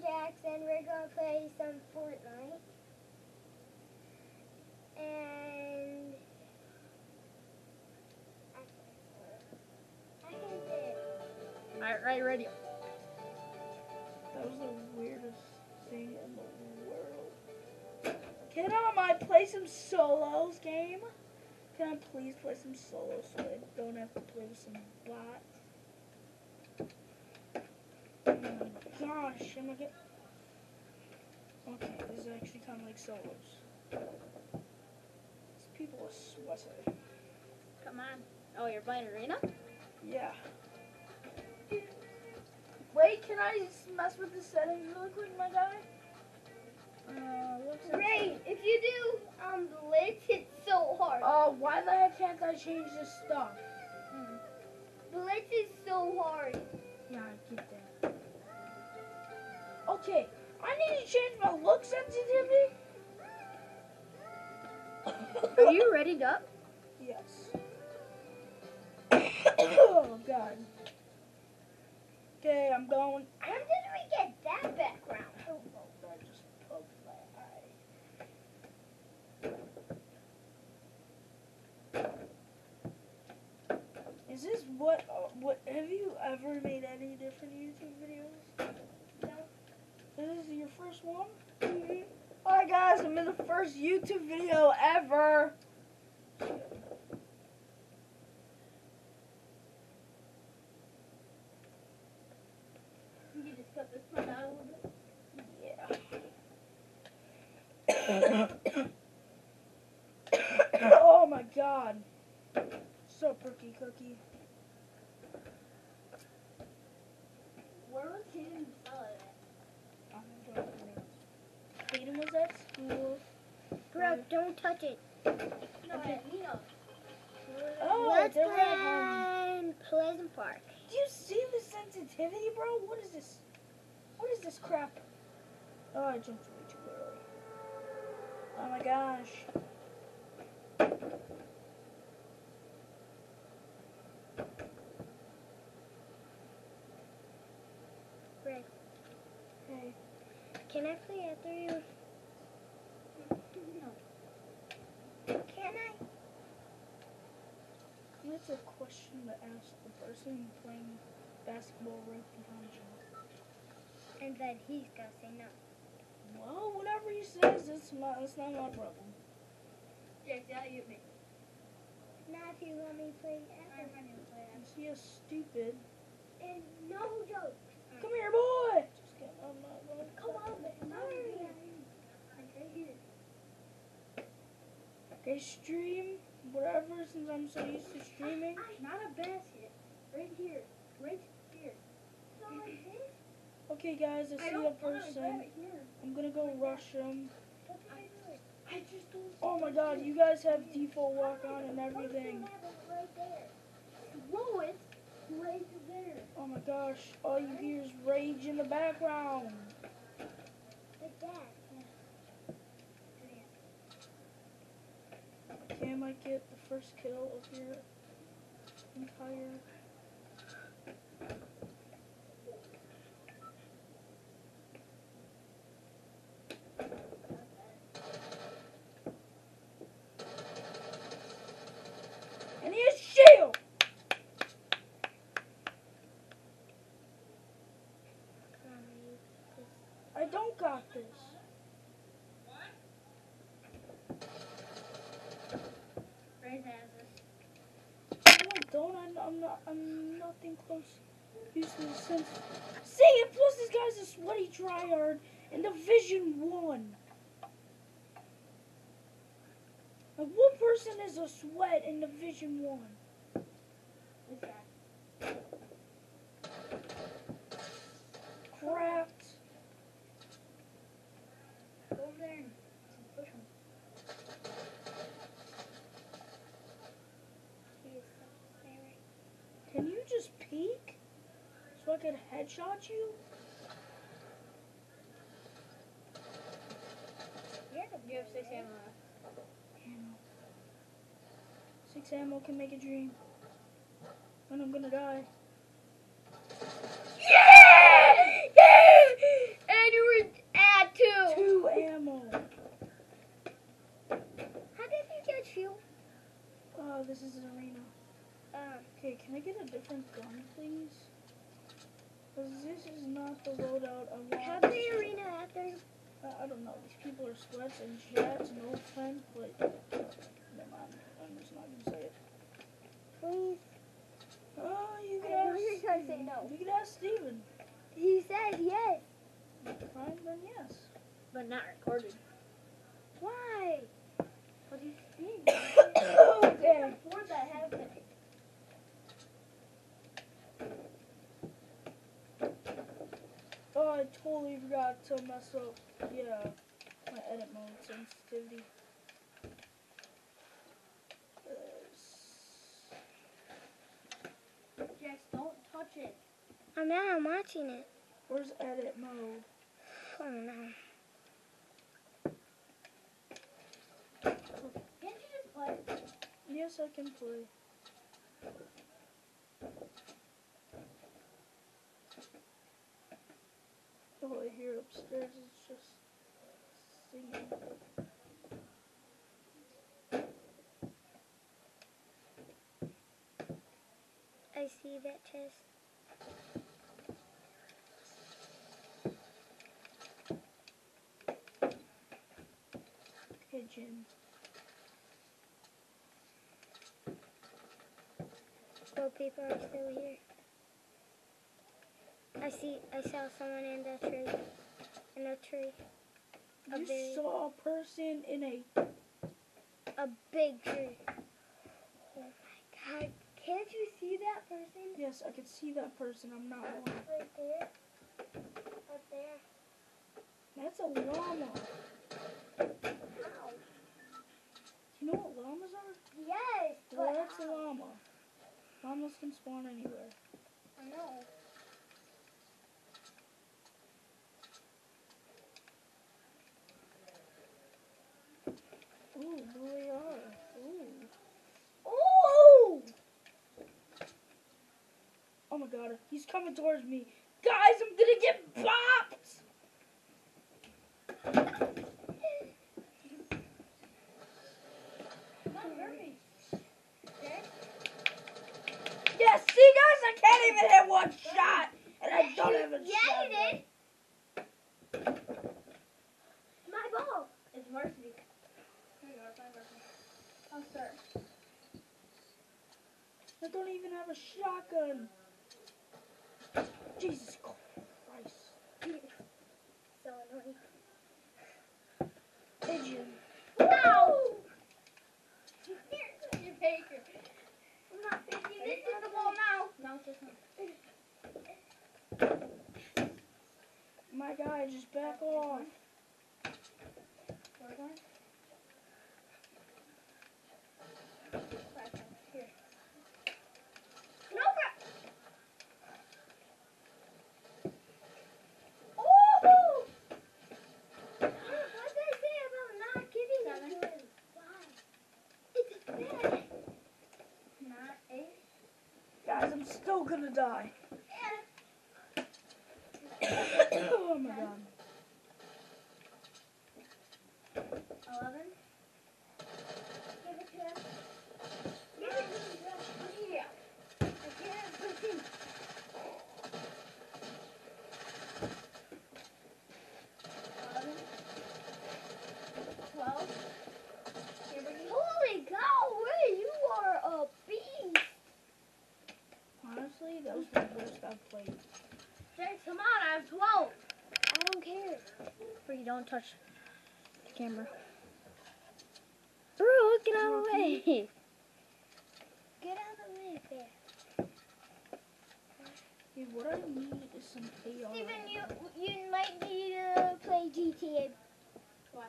Jackson. We're gonna play some Fortnite. And I can say Alright, right, ready. That was the weirdest thing in the world. Can um, I play some solos game? Can I please play some solos so I don't have to play with some bots? Oh my gosh, am I get Okay, this is actually kind of like solos. These people are sweaty. Come on. Oh, you're playing arena? Yeah. Wait, can I just mess with the settings really quick, my guy? Uh, what's? Great. If you do um blitz, it's so hard. Oh, why the heck can't I change this stuff? Blitz is so hard. Yeah, I get that. Okay, I need to change my look sensitivity. Are you ready up? Yes. oh God. Okay, I'm going. When did we get that background? I don't know. That just poked my eye. Is this what? Uh, what? Have you ever made any different YouTube videos? This is your first one. Mm-hmm. Alright, guys, I'm in the first YouTube video ever. You just cut this part out a little bit. Yeah. oh my god. So perky cookie. Where was Hayden Salad I don't know. Hayden was at school. Bro, don't touch it. at? No, at Nino. Oh, Let's they were at play Pleasant Park. Do you see the sensitivity, bro? What is this? What is this crap? Oh, I jumped way too early. Oh my gosh. Greg, Hey. can I play after you? No. Can I? That's a question to ask the person playing basketball right behind you. And then he's gonna say no. Well, whatever he says, it's not, it's not my problem. Jack, yeah, you me. Not if you want me play I'm after. ready to play he a stupid? And no joke. Come here, boy! Just kidding, I'm not going. Come on, man. Hurry. Like right here. Okay, stream, whatever, since I'm so used to streaming. Not a basket. Right here. Right here. So like this? Okay, guys, I I see don't a person. I'm gonna go rush him. I? I just don't. Oh my god, you guys have default walk on and everything. Throw it right there. Oh my gosh, all you hear is rage in the background. Like that. I might get the first kill of your entire. And he has shield! I don't got this. Right has this. No, I don't. I'm, not. I'm nothing close. Useless sense. See, and plus this guy's a sweaty tryhard in Division One. Like, what person is a sweat in Division One? This fucking headshot you? You have six ammo. ammo. Six ammo can make a dream. And I'm gonna die. Yeah! Yeah! And you were at two. Two ammo. How did you get shield? Oh, this is an arena. Uh, okay, can I get a different gun, please? Loadout I want. How's the arena after? I, I don't know. These people are sweats and jets, no offense, but never mind. I'm just not gonna say it. Please. Oh, you can I ask. you're trying to say no. You can ask Steven. He said yes. Fine, then yes. But not recorded. Why? What do you think? okay. afford that happening. Oh, I totally forgot to mess up. Yeah, my edit mode sensitivity. Jax, don't touch it. Oh, now I'm watching it. Where's edit mode? Oh no. Can't you just play? Yes, I can play. All I hear upstairs is just singing. I see that chest. Pigeon. Well, people are still here. I see. I saw someone in the tree. In a tree. A You big, saw a person in a. a big tree. Oh my God! Can't you see that person? Yes, I can see that person. I'm not lying. Right there. Up there. That's a llama. Ow. You know what llamas are? Yes. Well, that's a llama. Llamas can spawn anywhere. I know. Ooh, blue AR. Ooh. Ooh! Oh my god, he's coming towards me. Guys, I'm gonna get bopped! Come on, hurry. Yes, see guys, I can't even hit one shot! And I don't have a Yeah, shot. you did. My ball. It's varsity. Here you go, it's my varsity. I don't even have a shotgun. Jesus Christ. So annoying. Pigeon. No! You Baker. I'm not. This is the ball now. No, it's not. My guy, just back off. Where's mine? Five times. Here. No, Oh! What did I say about not giving it Seven. to him? Why? It's bad. Not eight. Guys, I'm still gonna die. don't touch the camera. Bro, get out of the way. Get out of the way. Dude, what I need is some AR. Steven, you, you might need to play GTA. Why?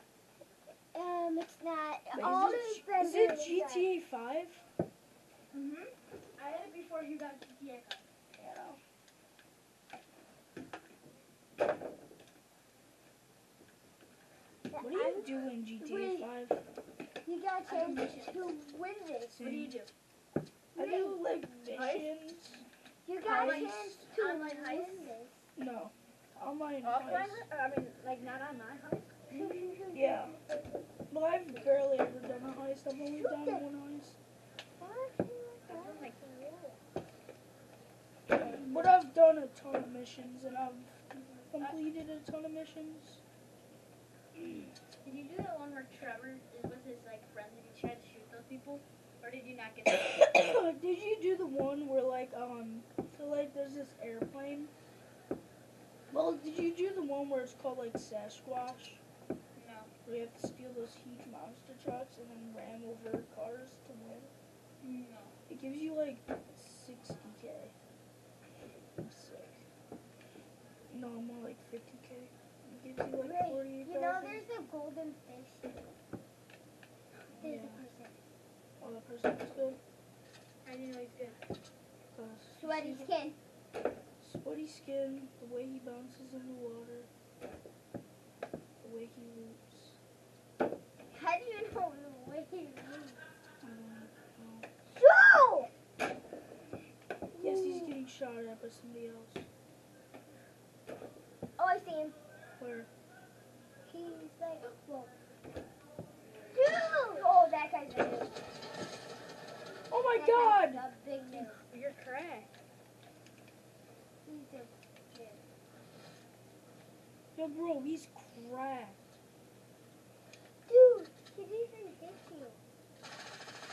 Um, it's not. Wait, all is it, is it GTA 5? Mm-hmm. I had it before you got GTA 5. You do in GTA Wait. 5? You got a I do chance missions. to win this. What do you do? I do like missions. You got a Online- chance to online win heist? this. No. Online Offline? heist. I mean, like not online heist? Yeah. Well, I've barely ever done a heist. I've only done one heist. But I've done a ton of missions and I've completed a ton of missions. Did you do that one where Trevor is with his like friends and he tried to shoot those people, or did you not get that? Did you do the one where like um so like there's this airplane? Well, did you do the one where it's called like Sasquatch? No. Where you have to steal those huge monster trucks and then ram over cars to win? No. It gives you like 60k. Sick. No, I'm more like 50k. It gives you like Ray, 48,000. you know there's a golden fish. There's Yeah. a person. Oh, that person was good. I didn't know he's good. Uh, Cause Sweaty skin. sweaty skin, the way he bounces in the water, the way he loops. How do you know the way he moves? I don't know. Joe! Yes, he's getting shot at by somebody else. Oh, I see him. Where? He's like, whoa. Dude! Oh, that guy's a noob. Oh my That god! a big noob. You're correct. He's a kid. Yo, bro, he's cracked. Dude, he didn't even hit you.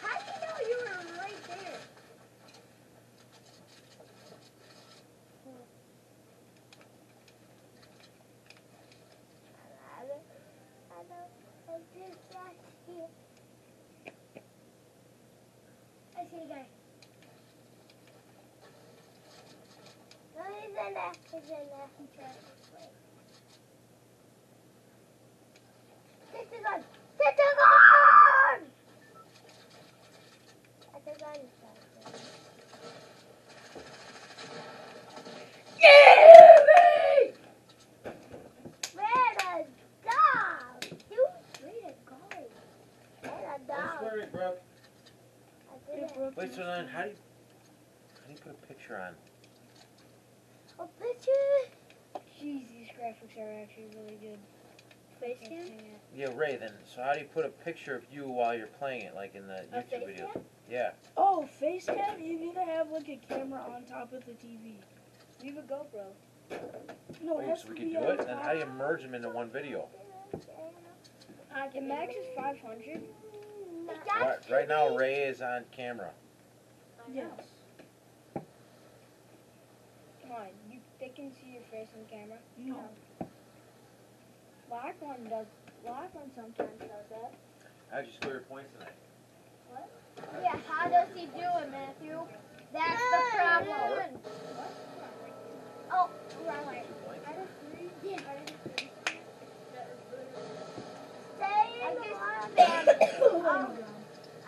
How do you know you were right there? Hello, hello, I just got here. I see a guy. No, he's in He's in there. He's trying to play. Take the gun! Take the gun! Take the gun. Where the dog? You where the guy? Where the I'm dog? swearing, bro. I did it. Wait, so then how do you how do you put a picture on? A picture. Jeez, these graphics are actually really good. Face cam? Yeah, Ray. Then so how do you put a picture of you while you're playing it, like in the A YouTube video? cam? Yeah. Oh, face cam, you need to have like a camera on top of the TV. We have a GoPro. No, it Wait, has so we be can do it. Then how do you merge them into one video? Uh, the max is 500. Right, right now, Ray is on camera. Yes. Come on, you, they can see your face on camera. No. Black one does. Black one sometimes does that. How'd you score your points tonight? What? Yeah, how does he do it, Matthew? That's the problem. Oh, wrong way. Two points. Yeah. I Say just- bam. Oh my god.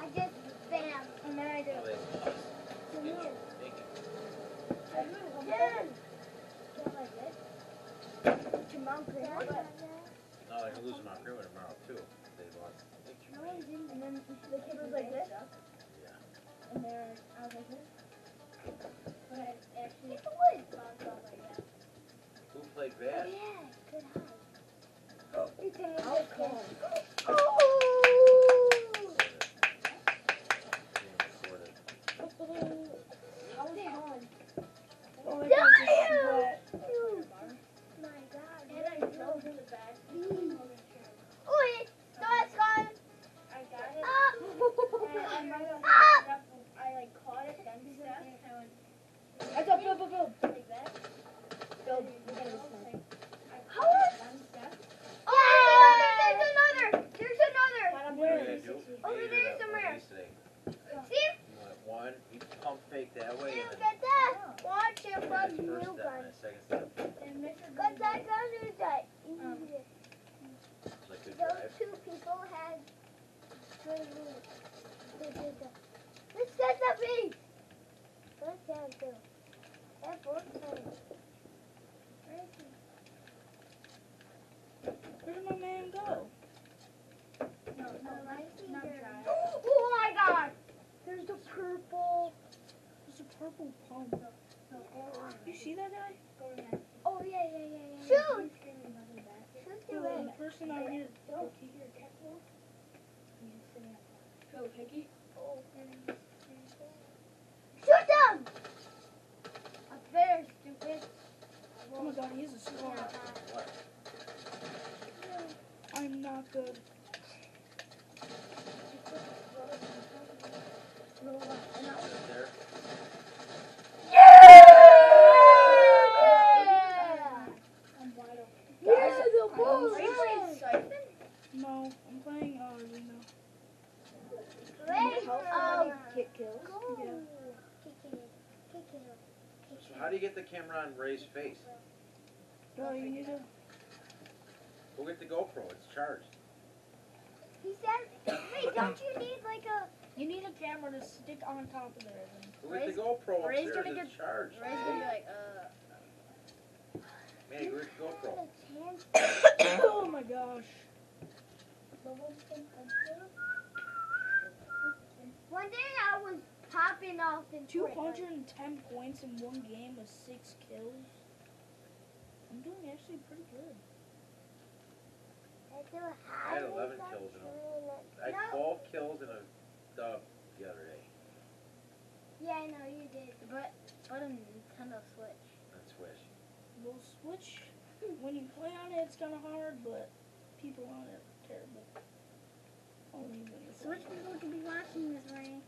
I just bam. And then I do. Oh, they- Thank you. Thank you. Ten. To Mount Greenwood. No, they're losing Mount Greenwood tomorrow too. They lost. I think No Tremaine. one didn't. And then the kid was like this. Yeah. And there, I was like this. But I actually Get the wood. bounced off like that. Who played Oh, yeah, good high. You can I'll. Oh! Being recorded. I was calling. Oh my god, Damn! this is wet. My God. And I drove to the back. Oi, no, it's gone. I got it. Ah! And I might have Ah! picked it up. I like caught it, then stepped, and I went. I thought, build, build, build. Like that. Build. We're gonna do something. I How caught is- it, then stepped. Oh, there's another. There's another. But I'm What wearing did I this. do? Over You did there that somewhere. one Today. See? You went one, you pump fake that way, You and then get that? Watch your that's front the new first step, gun. and the second step. And Mr. Cause that gun is that Um. easy. It's like good Those drive. two people had good moves. They did that. Let's get the beat. Let's get the. That both playing. Where is he? Where did my man go? No, no, I not, see not there. dry. Oh my god! There's the purple. There's a purple pump. You see that guy? Go to that. Oh yeah, yeah, yeah, yeah. He's Shoot! screaming about the basket. Shoot No, the the red. person out here. Don't you hear a cat walk? He's just sitting up. Go, Hickey. Oh, Shoot them! Up there, stupid. Oh my god, he has a scar. What? I'm not good. Roll up. And I'll- Is it there? I'm wide open. Yeah, the Are ball. you playing Siphon? No, I'm playing uh, Arena. Wait, Help um, somebody get kills. go. Yeah. Kick it, kick it, kick So it. how do you get the camera on Ray's face? Bro, you need to. Go get the GoPro. It's charged. He said, wait, don't you need like a, You need a camera to stick on top of there. Then. Go get the GoPro Ray's upstairs. gonna It's charged. Ray's gonna be like, uh. Man, go get the GoPro. oh my gosh. One day I was popping off in Fortnite. 210 points in one game with six kills. I'm doing actually pretty good. I had 11 kills in a, I had No. 12 kills in a dub the other day Yeah, I know you did. But, but a Nintendo Switch. on Switch. Well, Switch, when you play on it, it's kind of hard, but people on it are terrible. Only when Switch people could be watching this, Ray.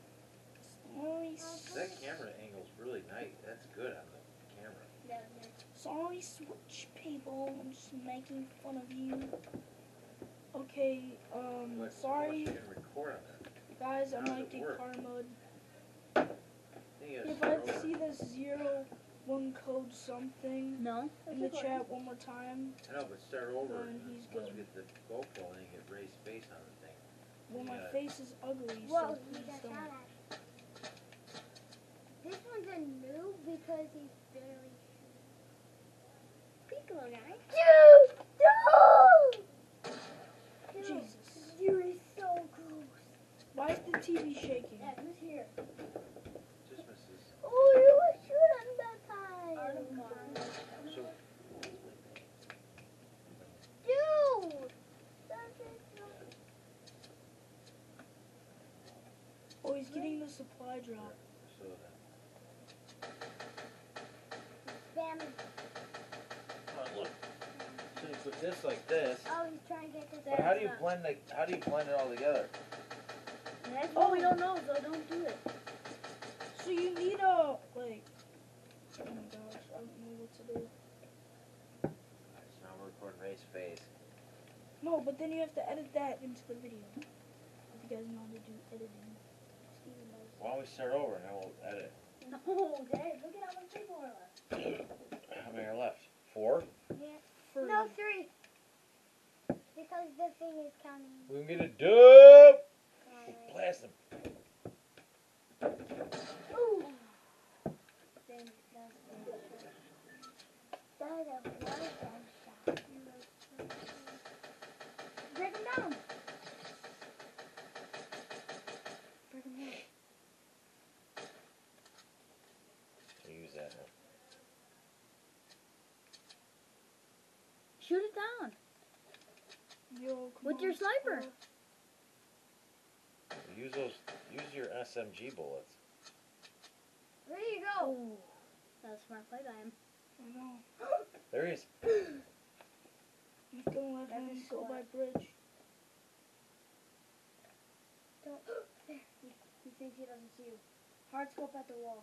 Sorry, That camera angle's really nice. That's good on the camera. Yeah, sorry, Switch people. I'm just making fun of you. Okay, um, But sorry, You can record on that. guys. I How does might get car mode. Then you gotta If I over. see this zero one code something No. in the chat one more time, I know, but start over. Then he's Once good. we get the GoPro, then you get Ray's face on the thing. well, my face is ugly, Whoa, so please don't. Shot at. This one's a noob because he's barely Piccolo guy. Dude! Dude! Dude, Jesus, you are so gross. why is the TV shaking? Yeah, who's here? Just misses. Oh, you were shooting that time. Artemar. So, Dude! That is so Oh, he's getting the supply drop. so then. Spammy. Oh, look. So you put this like this. Oh, he's trying to get this. But how do you blend the, how do you blend it all together? That's what we oh. don't know, so don't do it. So you need a like. Oh my gosh, I don't know what to do. Alright, so now we're recording Ray's face. No, but then you have to edit that into the video. If you guys know how to do editing, Steven knows. Why don't we start over and then we'll edit? No, Dad, look at how many people are left. How many are left? Four? For No, three. Because the thing is counting. We can get a dub! Alright. Blast him. Ooh! Then that's That is a blood shot. Break him down. Break him down. Use that. Shoot it down. Yo, come With on, your sniper. Use those. Use your SMG bullets. There you go? Oh, that was a smart play by him. I know. There he is. He's gonna let Every him go squad. by bridge. Don't. He thinks he doesn't see you. Hard scope at the wall.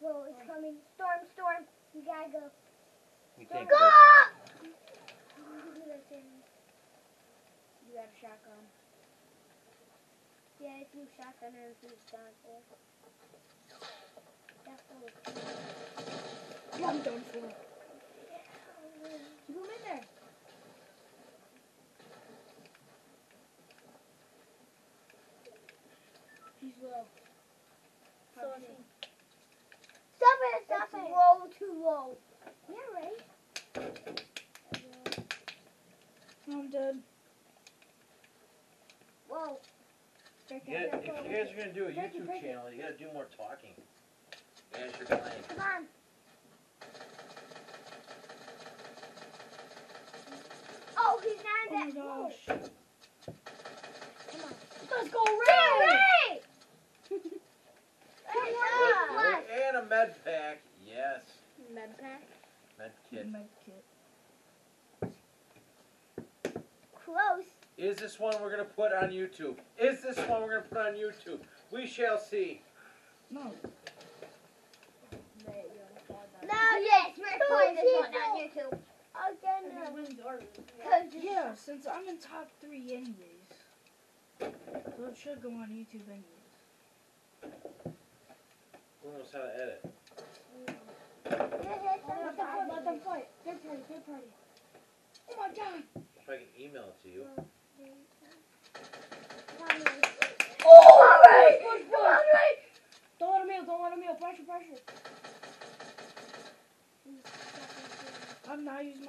Whoa, it's oh. coming. Storm, storm. You gotta go. We Go! Think Go! that- You got a shotgun. Yeah, if you shotgunner, he's done for. That's all. I'm done for him in there. He's low. So is he. Stop it! Stop It's it! Low, too low. Yeah, right? I'm dead. Whoa. Break Yeah, him if down. you guys are gonna do a Break YouTube break it. channel, you gotta do more talking. As you're playing. Come on. Oh, he's Oh not my that. Whoa. gosh. Come on. Let's go, Ray! Ray! Ray! Look, look, and a med pack. Yes. med pack. Med kit. Med kit. Close. Is this one we're gonna put on YouTube? Is this one we're gonna put on YouTube? We shall see. No. That you're gonna fall down. Now yes, we're putting this one on YouTube. Again. If you win or lose. Cause Yeah, since I'm in top three anyways. So it should go on YouTube anyways. Who knows how to edit? Let them, let them fight. Third party, third party. Oh my god! If I can email it to you. Oh! Push, push, push. Don't let him heal, don't let him heal. Pressure, pressure. I've not used my SMG in two years. Go to the camera! Go to the camera! Give the camera some love! Give